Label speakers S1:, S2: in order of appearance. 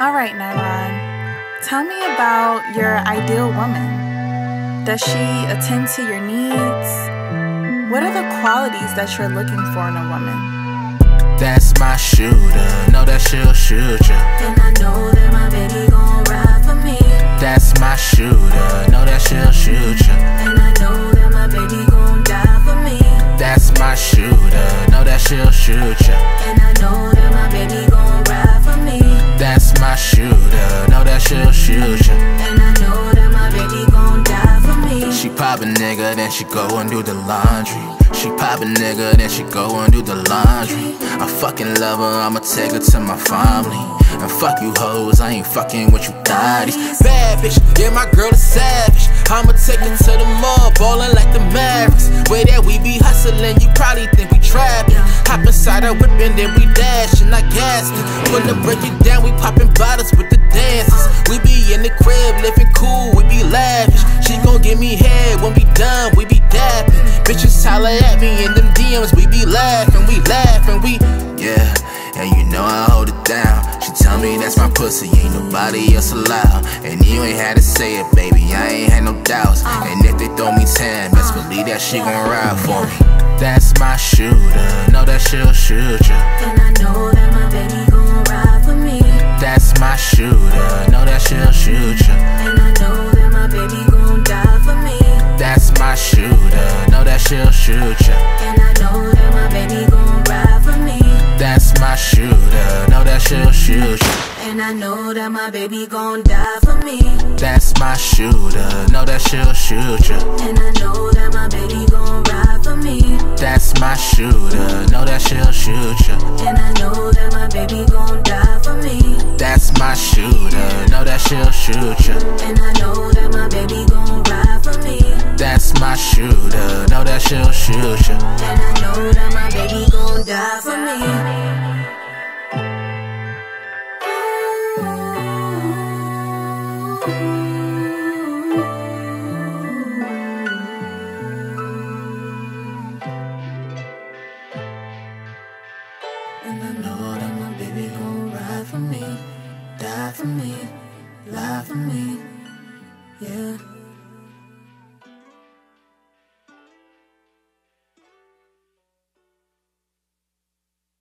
S1: All right, Nyron. Tell me about your ideal woman. Does she attend to your needs? What are the qualities that you're looking for in a woman?
S2: That's my shooter. Know that she'll shoot ya.
S3: And I know that my baby gon' ride for me.
S2: That's my shooter. Know that she'll shoot ya.
S3: And I know that my baby gon' die for me.
S2: That's my shooter. Know that she'll shoot ya. Shooter. Know that she'll shoot ya.
S3: And I know that my baby gon' die for me.
S2: She pop a nigga, then she go and do the laundry. She pop a nigga, then she go and do the laundry. I fucking love her, I'ma take her to my family. And fuck you hoes, I ain't fucking with you thotties. Bad bitch, yeah, my girl is savage. I'ma take her to the mall, ballin' like the Mavericks. Way that we be hustlin', you probably think we trappin'. Inside her whip and then we dashin', I gassed it. When the break it down, we poppin' bottles with the dances. We be in the crib, living cool, we be lavish. She gon' give me head when we done, we be dapping. Bitches holler at me in them DMs, we be laughing, we laughing, we yeah. And you know I hold it down. She tell me that's my pussy, ain't nobody else allowed. And you ain't had to say it, baby, I ain't had no doubts. And if they throw me 10, best believe that she gon' ride for me. That's my shooter, know that she'll shoot ya.
S3: And I know that my baby gon' ride for me.
S2: That's my shooter, know that she'll shoot ya.
S3: And I know that my baby gon' die for me.
S2: That's my shooter, know that she'll shoot ya.
S3: And I know that my baby gon' ride for me.
S2: That's my shooter, know that she'll shoot ya.
S3: And I know that my baby gon' die for me.
S2: That's my shooter, know that she'll shoot ya.
S3: And I know
S2: That's my shooter, know that she'll shoot ya.
S3: And I know that my baby gon' die for me.
S2: That's my shooter, know that she'll shoot ya.
S3: And I know that my baby gon' ride for me.
S2: That's my shooter, know that she'll shoot ya.
S3: And I know that my baby gon' die for me.
S2: And I know that my baby gon' ride for me, die for me, lie for me, yeah.